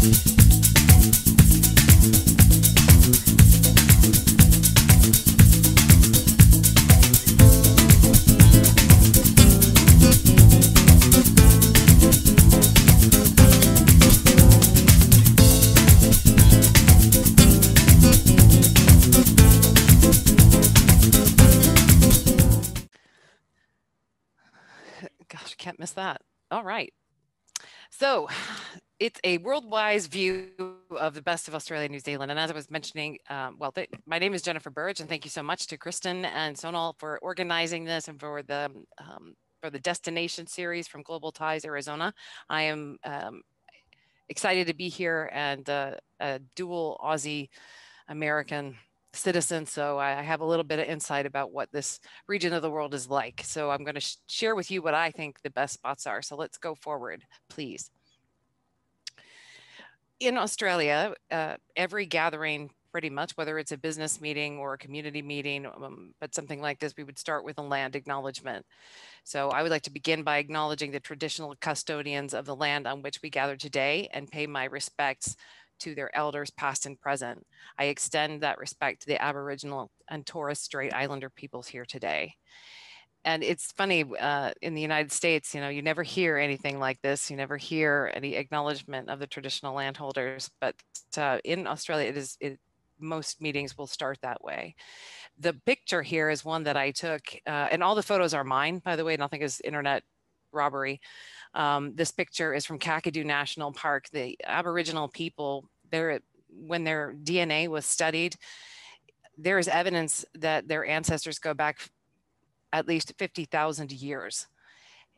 Gosh, can't miss that. All right. So it's a worldwide view of the best of Australia and New Zealand. And as I was mentioning, um, well, th- my name is Jennifer Burge, and thank you so much to Kristen and Sonal for organizing this and for the um, for the destination series from Global Ties Arizona. I am um, excited to be here and uh, a dual Aussie American citizen, so I have a little bit of insight about what this region of the world is like. So I'm going to sh- share with you what I think the best spots are. So let's go forward, please. In Australia, uh, every gathering, pretty much, whether it's a business meeting or a community meeting, um, but something like this, we would start with a land acknowledgement. So I would like to begin by acknowledging the traditional custodians of the land on which we gather today and pay my respects to their elders past and present. I extend that respect to the Aboriginal and Torres Strait Islander peoples here today. And it's funny uh, in the United States, you know, you never hear anything like this. You never hear any acknowledgement of the traditional landholders. But uh, in Australia, it is it, most meetings will start that way. The picture here is one that I took, uh, and all the photos are mine, by the way. Nothing is internet robbery. Um, this picture is from Kakadu National Park. The Aboriginal people, there when their DNA was studied, there is evidence that their ancestors go back at least 50,000 years.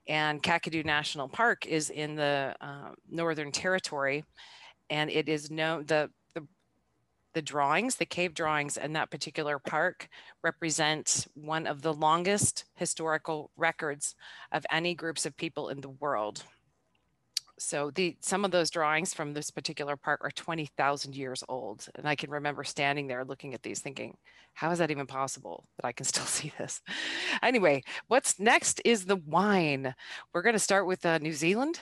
And Kakadu National Park is in the uh, Northern Territory, and it is known the the drawings, the cave drawings in that particular park represent one of the longest historical records of any groups of people in the world. So the some of those drawings from this particular park are 20,000 years old. And I can remember standing there looking at these thinking, how is that even possible that I can still see this? Anyway, what's next is the wine. We're going to start with uh, New Zealand.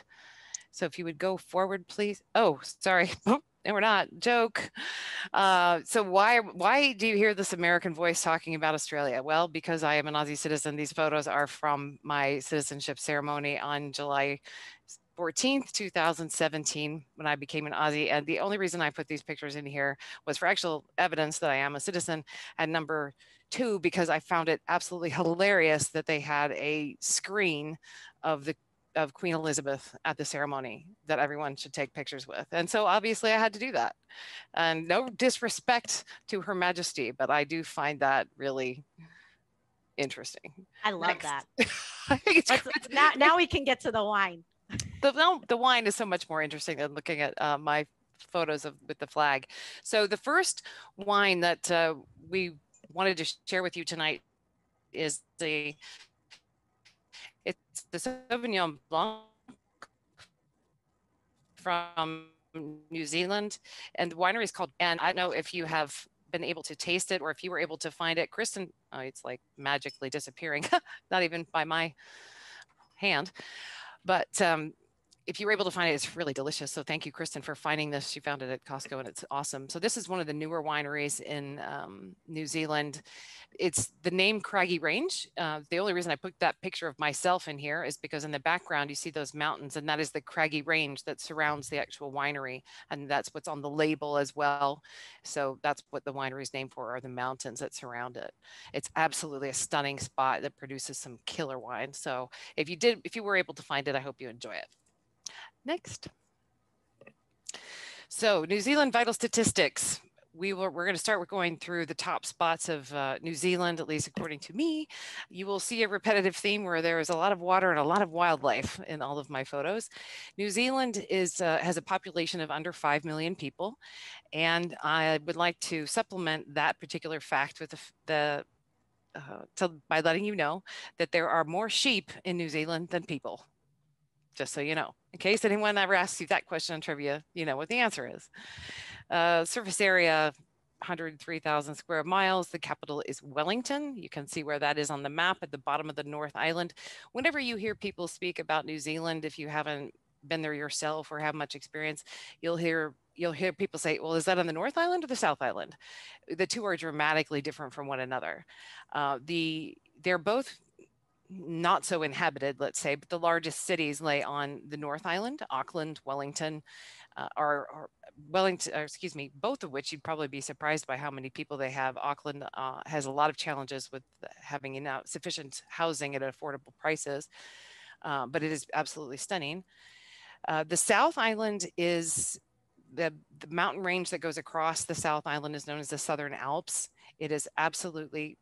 So if you would go forward, please. Oh, sorry. and we're not joke uh, so why why do you hear this american voice talking about australia well because i am an aussie citizen these photos are from my citizenship ceremony on july 14th 2017 when i became an aussie and the only reason i put these pictures in here was for actual evidence that i am a citizen and number two because i found it absolutely hilarious that they had a screen of the of Queen Elizabeth at the ceremony that everyone should take pictures with. And so obviously I had to do that. And no disrespect to Her Majesty, but I do find that really interesting. I love Next. that. I think it's now, now we can get to the wine. The, the wine is so much more interesting than looking at uh, my photos of with the flag. So the first wine that uh, we wanted to share with you tonight is the it's the Sauvignon Blanc from New Zealand, and the winery is called. And I don't know if you have been able to taste it or if you were able to find it. Kristen, oh, it's like magically disappearing, not even by my hand. But um, if you were able to find it, it's really delicious. So thank you, Kristen, for finding this. She found it at Costco and it's awesome. So this is one of the newer wineries in um, New Zealand. It's the name Craggy Range. Uh, the only reason I put that picture of myself in here is because in the background you see those mountains and that is the Craggy Range that surrounds the actual winery. And that's what's on the label as well. So that's what the winery is named for are the mountains that surround it. It's absolutely a stunning spot that produces some killer wine. So if you did, if you were able to find it, I hope you enjoy it. Next. So New Zealand vital statistics. We will, we're going to start with going through the top spots of uh, New Zealand, at least according to me. You will see a repetitive theme where there is a lot of water and a lot of wildlife in all of my photos. New Zealand is uh, has a population of under 5 million people. And I would like to supplement that particular fact with the, the uh, to, by letting you know that there are more sheep in New Zealand than people just so you know. In case anyone ever asks you that question on trivia, you know what the answer is. Uh, surface area, 103,000 square miles. The capital is Wellington. You can see where that is on the map at the bottom of the North Island. Whenever you hear people speak about New Zealand, if you haven't been there yourself or have much experience, you'll hear you'll hear people say, "Well, is that on the North Island or the South Island?" The two are dramatically different from one another. Uh, the they're both not so inhabited, let's say, but the largest cities lay on the North Island, Auckland, Wellington, uh, are, are, Wellington, excuse me, both of which you'd probably be surprised by how many people they have. Auckland uh, has a lot of challenges with having enough sufficient housing at affordable prices, uh, but it is absolutely stunning. Uh, the South Island is the, the mountain range that goes across the South Island is known as the Southern Alps. It is absolutely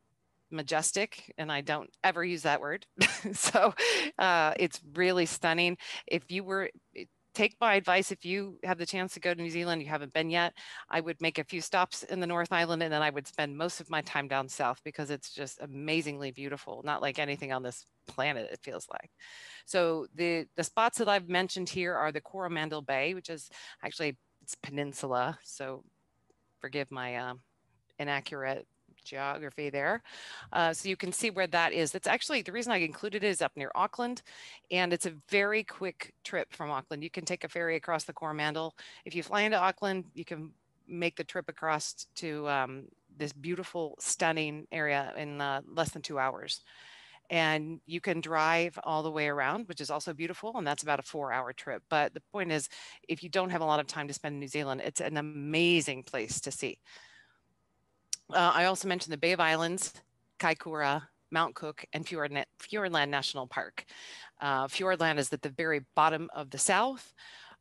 majestic and i don't ever use that word. So uh, it's really stunning. If you were eh, take my advice if you have the chance to go to new zealand you haven't been yet i would make a few stops in the north island and then i would spend most of my time down south because it's just amazingly beautiful not like anything on this planet it feels like. So the the spots that i've mentioned here are the coromandel bay which is actually it's peninsula so forgive my uh, inaccurate geography there. Uh, so you can see where that is. It's actually, the reason I included it is up near Auckland, and it's a very quick trip from Auckland. You can take a ferry across the Coromandel. If you fly into Auckland, you can make the trip across to um, this beautiful, stunning area in uh, less than two hours. And you can drive all the way around, which is also beautiful. And that's about a four hour trip. But the point is, if you don't have a lot of time to spend in New Zealand, it's an amazing place to see. Uh, I also mentioned the Bay of Islands, Kaikoura, Mount Cook, and Fiordland, Fiordland National Park. Uh, Fiordland is at the very bottom of the south,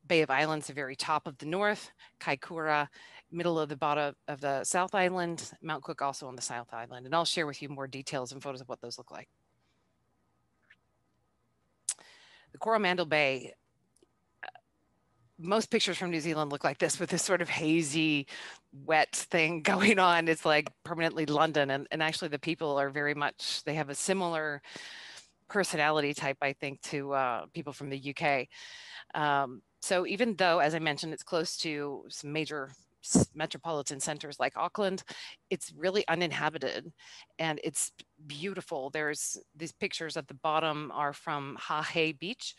Bay of Islands, the very top of the north, Kaikoura, middle of the bottom of the South Island, Mount Cook also on the South Island. And I'll share with you more details and photos of what those look like. The Coromandel Bay most pictures from New Zealand look like this with this sort of hazy, wet thing going on. It's like permanently London. And, and actually, the people are very much, they have a similar personality type, I think, to uh, people from the UK. Um, so even though, as I mentioned, it's close to some major metropolitan centers like Auckland, it's really uninhabited and it's beautiful. There's these pictures at the bottom are from Hahei Beach,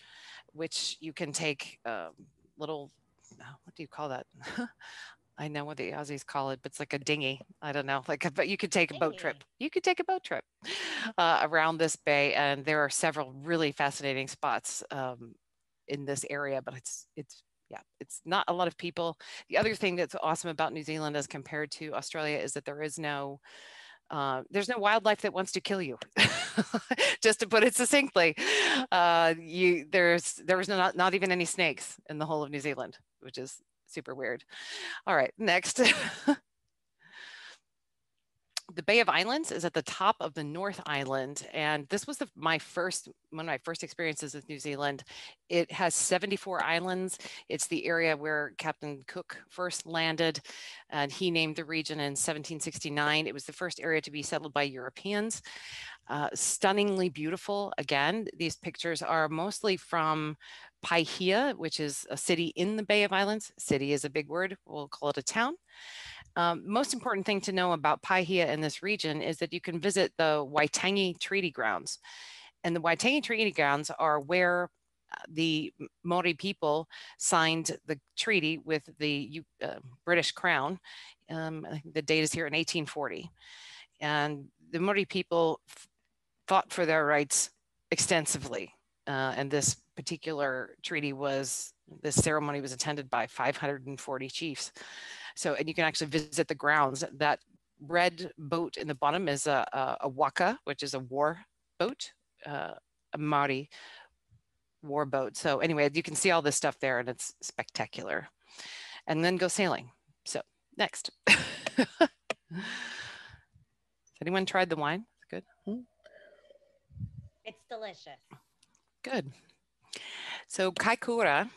which you can take um, little, uh, what do you call that? I know what the Aussies call it, but it's like a dinghy. I don't know, like, a, but you could take a boat trip. You could take a boat trip uh, around this bay, and there are several really fascinating spots um, in this area. But it's it's yeah, it's not a lot of people. The other thing that's awesome about New Zealand as compared to Australia is that there is no uh, there's no wildlife that wants to kill you. Just to put it succinctly, uh, you there's there's not not even any snakes in the whole of New Zealand, which is super weird. All right, next. the Bay of Islands is at the top of the North Island. And this was the, my first, one of my first experiences with New Zealand. It has 74 islands. It's the area where Captain Cook first landed and he named the region in 1769. It was the first area to be settled by Europeans. Uh, stunningly beautiful. Again, these pictures are mostly from Paihia, which is a city in the Bay of Islands. City is a big word. We'll call it a town. Um, most important thing to know about Paihia in this region is that you can visit the Waitangi Treaty Grounds. And the Waitangi Treaty Grounds are where uh, the Maori people signed the treaty with the uh, British Crown. Um, the date is here in 1840. And the Maori people fought for their rights extensively. Uh, and this particular treaty was, this ceremony was attended by 540 chiefs. So, and you can actually visit the grounds. That red boat in the bottom is a, a, a waka, which is a war boat, uh, a Maori war boat. So anyway, you can see all this stuff there and it's spectacular. And then go sailing. So next. Has anyone tried the wine? Good. Delicious. Good. So Kaikoura,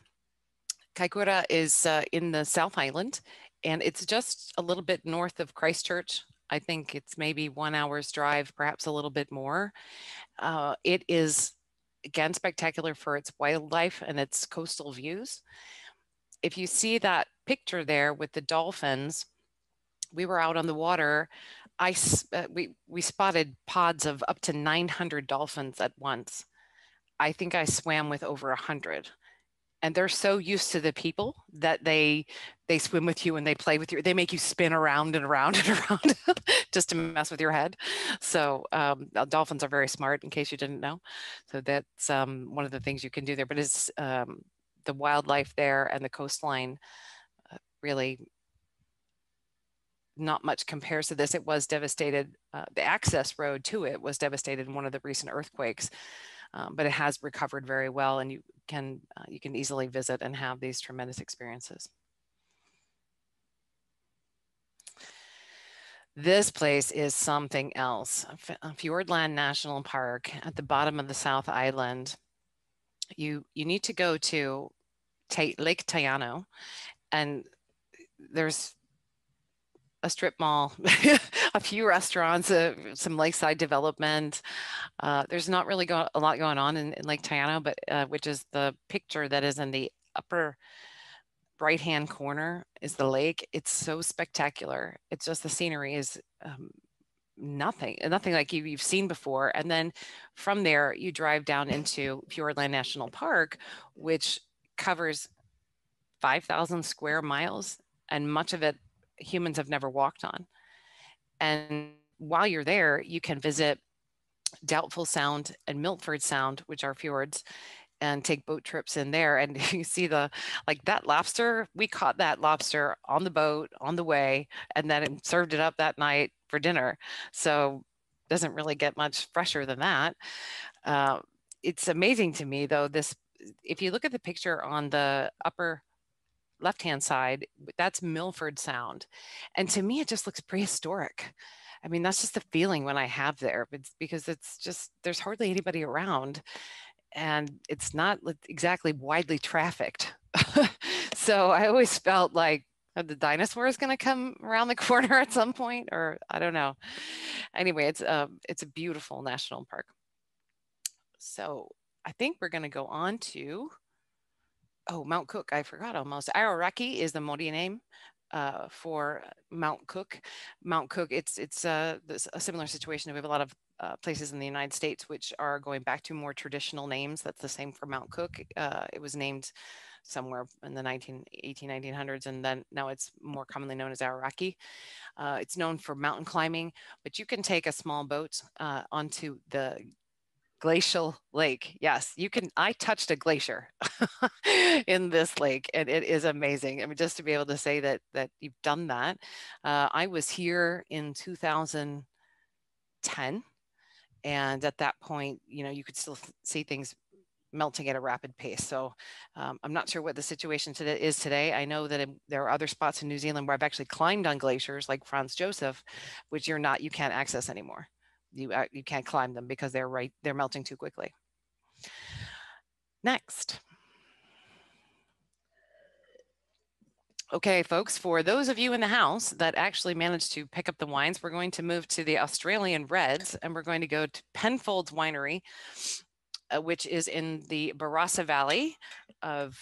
Kaikoura is uh, in the South Island and it's just a little bit north of Christchurch. I think it's maybe one hour's drive, perhaps a little bit more. Uh, it is, again, spectacular for its wildlife and its coastal views. If you see that picture there with the dolphins, we were out on the water. I, uh, we, we spotted pods of up to 900 dolphins at once. I think I swam with over 100 and they're so used to the people that they they swim with you and they play with you. They make you spin around and around and around just to mess with your head. So um, dolphins are very smart in case you didn't know. So that's um, one of the things you can do there. But it's um, the wildlife there and the coastline uh, really not much compares to this it was devastated uh, the access road to it was devastated in one of the recent earthquakes um, but it has recovered very well and you can uh, you can easily visit and have these tremendous experiences. This place is something else. Fiordland National Park at the bottom of the South Island. You you need to go to Lake Te Anau, and there's a strip mall, a few restaurants, uh, some lakeside development. Uh, there's not really go- a lot going on in, in Lake Te Anau, but uh, which is the picture that is in the upper right hand corner is the lake. It's so spectacular. It's just the scenery is um, nothing, nothing like you, you've seen before. And then from there, you drive down into Fiordland National Park, which covers 5,000 square miles, and much of it humans have never walked on. And while you're there, you can visit Doubtful Sound and Milford Sound, which are fjords, and take boat trips in there. And you see the like that lobster. We caught that lobster on the boat on the way, and then served it up that night for dinner. So doesn't really get much fresher than that. Uh, it's amazing to me though. This, if you look at the picture on the upper left hand side, that's Milford Sound. And to me, it just looks prehistoric. I mean, that's just the feeling when I have there, it's because it's just, there's hardly anybody around and it's not exactly widely trafficked. so I always felt like, are the dinosaurs going to come around the corner at some point or i don't know anyway it's a um, it's a beautiful national park so i think we're going to go on to oh, Mount Cook, I forgot almost. Aoraki is the Maori name uh, for Mount Cook. Mount Cook, it's it's uh, a similar situation. We have a lot of uh, places in the United States which are going back to more traditional names. That's the same for Mount Cook. Uh, it was named somewhere in the 19, 18, 1900s, and then now it's more commonly known as Aoraki. Uh, it's known for mountain climbing, but you can take a small boat uh, onto the glacial lake. Yes, you can. I touched a glacier in this lake, and it is amazing. I mean, just to be able to say that that you've done that. Uh, I was here in 2010, and at that point, you know, you could still see things melting at a rapid pace. So um, I'm not sure what the situation today is today. I know that there are other spots in New Zealand where I've actually climbed on glaciers, like Franz Josef, which you're not, you can't access anymore you, uh, you can't climb them because they're right, they're melting too quickly. Next. Okay, folks, for those of you in the house that actually managed to pick up the wines, we're going to move to the Australian Reds and we're going to go to Penfolds Winery, uh, which is in the Barossa Valley of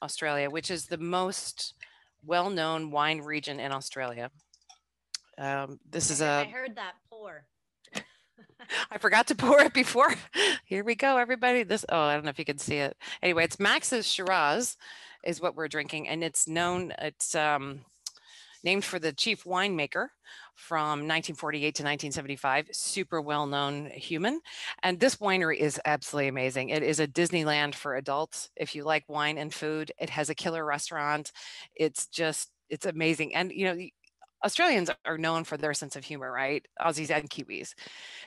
Australia, which is the most well-known wine region in Australia. Um, this is a. I heard that pour. I forgot to pour it before. Here we go, everybody. This, oh, I don't know if you can see it. Anyway, it's Max's Shiraz is what we're drinking. And it's known, it's um, named for the chief winemaker from 1948 to 1975, super well-known human. And this winery is absolutely amazing. It is a Disneyland for adults. If you like wine and food, it has a killer restaurant. It's just, it's amazing. And, you know, Australians are known for their sense of humor, right? Aussies and Kiwis.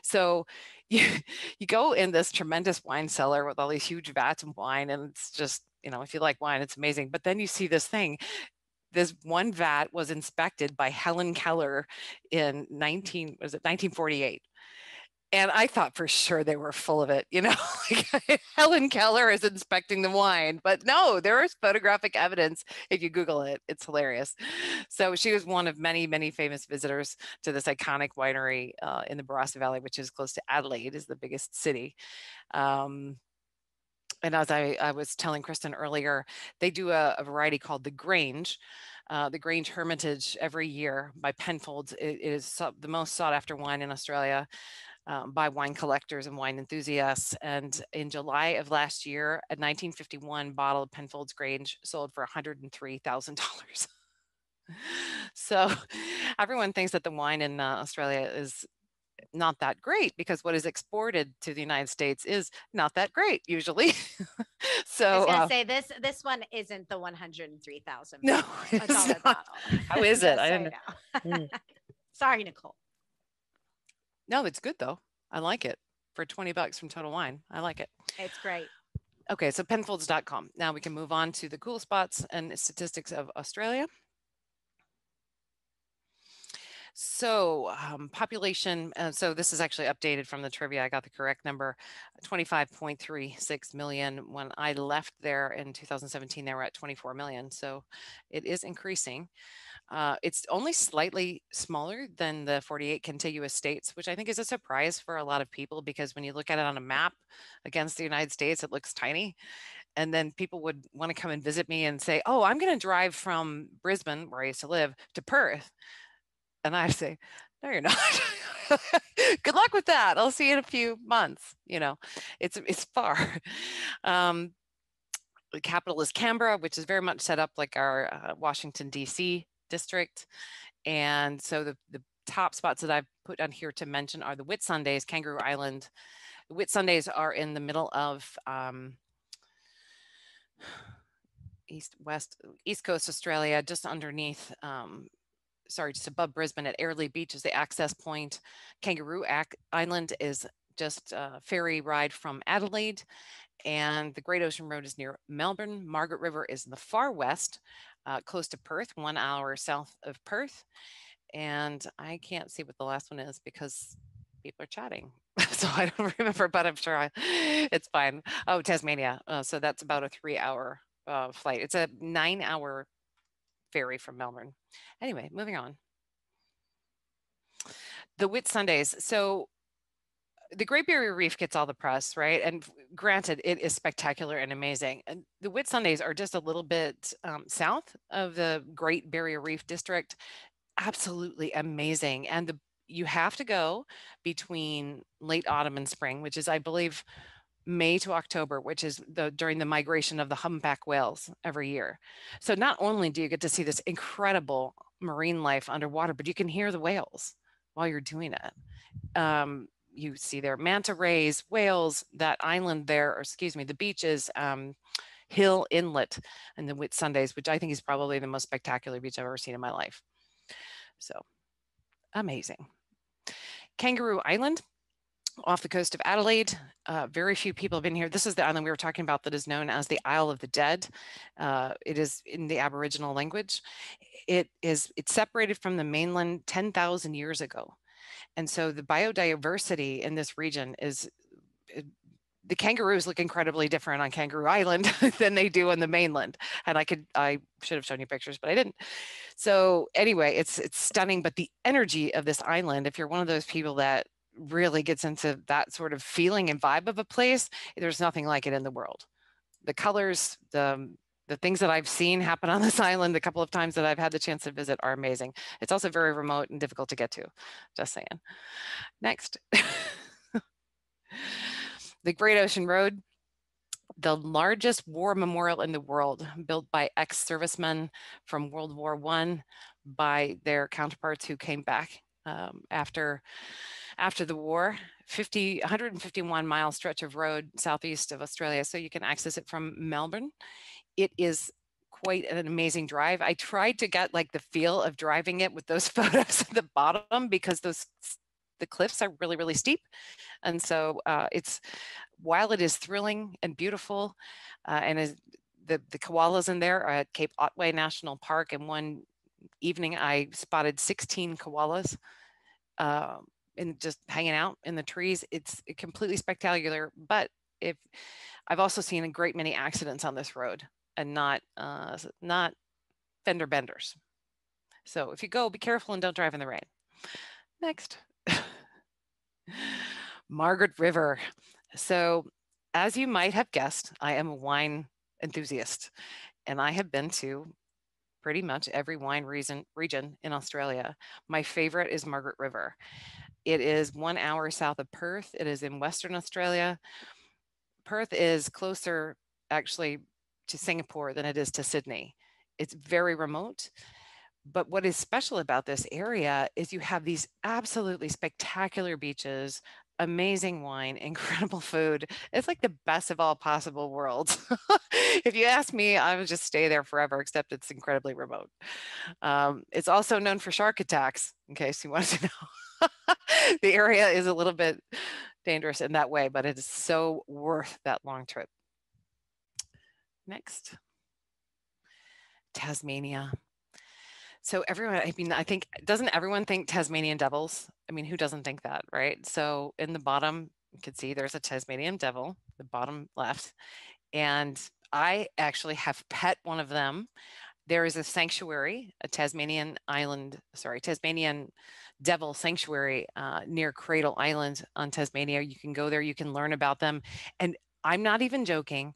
So you you go in this tremendous wine cellar with all these huge vats of wine, and it's just you know if you like wine, it's amazing. But then you see this thing. This one vat was inspected by Helen Keller in 19 was it 1948 and I thought for sure they were full of it. You know, like Helen Keller is inspecting the wine, but no, there is photographic evidence. If you Google it, it's hilarious. So she was one of many, many famous visitors to this iconic winery uh, in the Barossa Valley, which is close to Adelaide, is the biggest city. Um, and as I, I, was telling Kristen earlier, they do a, a variety called the Grange, uh, the Grange Hermitage every year by Penfolds. it, it is so, the most sought after wine in Australia. Um, by wine collectors and wine enthusiasts. And in July of last year, a 1951 bottle of Penfolds Grange sold for $103,000. so everyone thinks that the wine in uh, Australia is not that great because what is exported to the United States is not that great usually. so I was gonna uh, say this this one isn't the 103,000. no, it's not. bottle. How is it? I don't know. Sorry, Nicole. No, it's good though. I like it for 20 bucks from Total Wine. I like it. It's great. Okay, so penfolds.com. Now we can move on to the cool spots and statistics of Australia. So um, population, uh, so this is actually updated from the trivia. I got the correct number, 25.36 million. When I left there in 2017, they were at 24 million. So it is increasing. Uh, it's only slightly smaller than the 48 contiguous states, which I think is a surprise for a lot of people because when you look at it on a map against the United States, it looks tiny. And then people would want to come and visit me and say, Oh, I'm going to drive from Brisbane, where I used to live, to Perth. And I say, No, you're not. Good luck with that. I'll see you in a few months. You know, it's it's far. Um, the capital is Canberra, which is very much set up like our uh, Washington D.C. district. And so the the top spots that I've put on here to mention are the Whitsundays, Kangaroo Island. Whitsundays are in the middle of um, east west east coast Australia, just underneath. Um, sorry, just above Brisbane at Airlie Beach is the access point. Kangaroo Ac- Island is just a ferry ride from Adelaide, and the Great Ocean Road is near Melbourne. Margaret River is in the far west, uh, close to Perth, one hour south of Perth. And I can't see what the last one is because people are chatting. so I don't remember, but I'm sure I, it's fine. Oh, Tasmania. Uh, so that's about a three hour uh, flight. It's a nine hour ferry from Melbourne. Anyway, moving on. The Whitsundays. So the Great Barrier Reef gets all the press, right? And granted, it is spectacular and amazing. And the Whitsundays are just a little bit um, south of the Great Barrier Reef District. Absolutely amazing. And the you have to go between late autumn and spring, which is, I believe, May to October, which is the during the migration of the humpback whales every year. So not only do you get to see this incredible marine life underwater, but you can hear the whales while you're doing it. Um, you see there manta rays, whales, that island there, or excuse me, the beaches, um, Hill Inlet and the Whitsundays, which I think is probably the most spectacular beach I've ever seen in my life. So amazing. Kangaroo Island off the coast of Adelaide. Uh, very few people have been here. This is the island we were talking about that is known as the Isle of the Dead. Uh, it is in the Aboriginal language. It is it's separated from the mainland 10,000 years ago. And so the biodiversity in this region is the kangaroos look incredibly different on Kangaroo Island than they do on the mainland. And I could I should have shown you pictures, but I didn't. So anyway, it's it's stunning. But the energy of this island, if you're one of those people that really gets into that sort of feeling and vibe of a place, there's nothing like it in the world. The colors, the the things that I've seen happen on this island a couple of times that I've had the chance to visit are amazing. It's also very remote and difficult to get to. Just saying. Next. the Great Ocean Road, the largest war memorial in the world, built by ex-servicemen from World War One by their counterparts who came back um, after after the war 50 151 mile stretch of road southeast of australia so you can access it from melbourne it is quite an amazing drive i tried to get like the feel of driving it with those photos at the bottom because those the cliffs are really really steep and so uh, it's while it is thrilling and beautiful uh, and is the the koalas in there are at cape otway national park and one evening i spotted 16 koalas uh, and just hanging out in the trees. It's completely spectacular. But if I've also seen a great many accidents on this road and not uh, not fender benders. So if you go, be careful and don't drive in the rain. Next. Margaret River. So as you might have guessed, I am a wine enthusiast and I have been to pretty much every wine reason, region in Australia. My favorite is Margaret River. It is one hour south of Perth. It is in Western Australia. Perth is closer actually to Singapore than it is to Sydney. It's very remote. But what is special about this area is you have these absolutely spectacular beaches, amazing wine, incredible food. It's like the best of all possible worlds. if you ask me, I would just stay there forever, except it's incredibly remote. Um, it's also known for shark attacks, in case you wanted to know. the area is a little bit dangerous in that way, but it is so worth that long trip. Next. Tasmania. So everyone, I mean, I think, doesn't everyone think Tasmanian devils? I mean, who doesn't think that, right? So in the bottom, you can see there's a Tasmanian devil, the bottom left. And I actually have pet one of them. There is a sanctuary, a Tasmanian island, sorry, Tasmanian devil sanctuary uh, near Cradle Island on Tasmania. You can go there, you can learn about them. And I'm not even joking.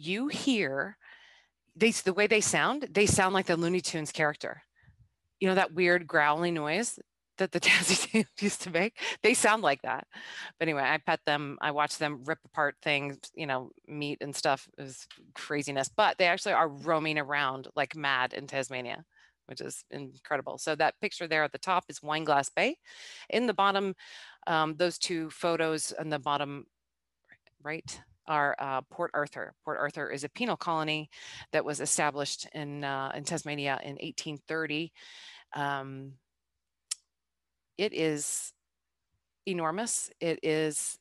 You hear they the way they sound, they sound like the Looney Tunes character. You know that weird growling noise that the Tassie used to make. They sound like that. But anyway, I pet them. I watch them rip apart things, you know, meat and stuff is craziness. But they actually are roaming around like mad in Tasmania, which is incredible. So that picture there at the top is Wineglass Bay. In the bottom, um, those two photos in the bottom right are uh, Port Arthur. Port Arthur is a penal colony that was established in, uh, in Tasmania in 1830. Um, it is enormous. It is,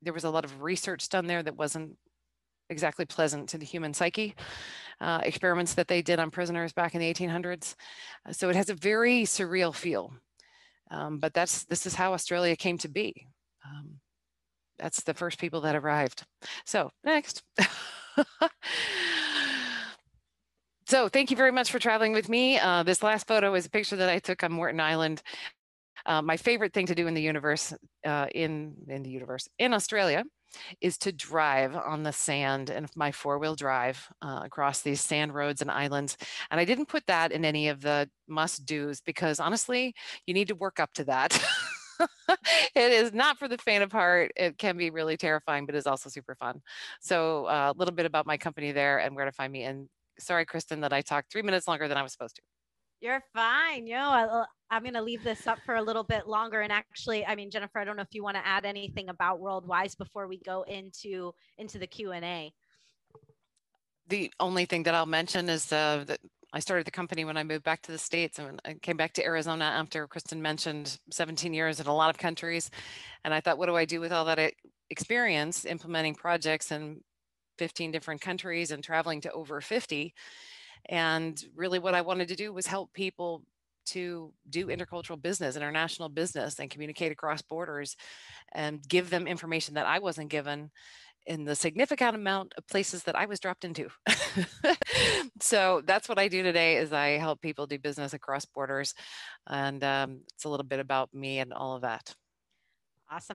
there was a lot of research done there that wasn't exactly pleasant to the human psyche. Uh, experiments that they did on prisoners back in the 1800s. Uh, so it has a very surreal feel. Um, but that's this is how Australia came to be. Um, that's the first people that arrived. So next. so thank you very much for traveling with me. Uh, this last photo is a picture that I took on Moreton Island. Uh, my favorite thing to do in the universe, uh, in, in the universe, in Australia, is to drive on the sand and my four-wheel drive uh, across these sand roads and islands. And I didn't put that in any of the must-dos because honestly, you need to work up to that. it is not for the faint of heart. It can be really terrifying, but is also super fun. So uh, a little bit about my company there and where to find me. And sorry, Kristen, that I talked three minutes longer than I was supposed to. You're fine. You know, I, I'm going to leave this up for a little bit longer. And actually, I mean, Jennifer, I don't know if you want to add anything about WorldWise before we go into into the Q and A. The only thing that I'll mention is uh, that I started the company when I moved back to the States and I came back to Arizona after Kristen mentioned 17 years in a lot of countries. And I thought, what do I do with all that experience implementing projects in 15 different countries and traveling to over 50? And really what I wanted to do was help people to do intercultural business, international business, and communicate across borders and give them information that I wasn't given in the significant amount of places that I was dropped into. so that's what I do today is I help people do business across borders. And um, it's a little bit about me and all of that. Awesome.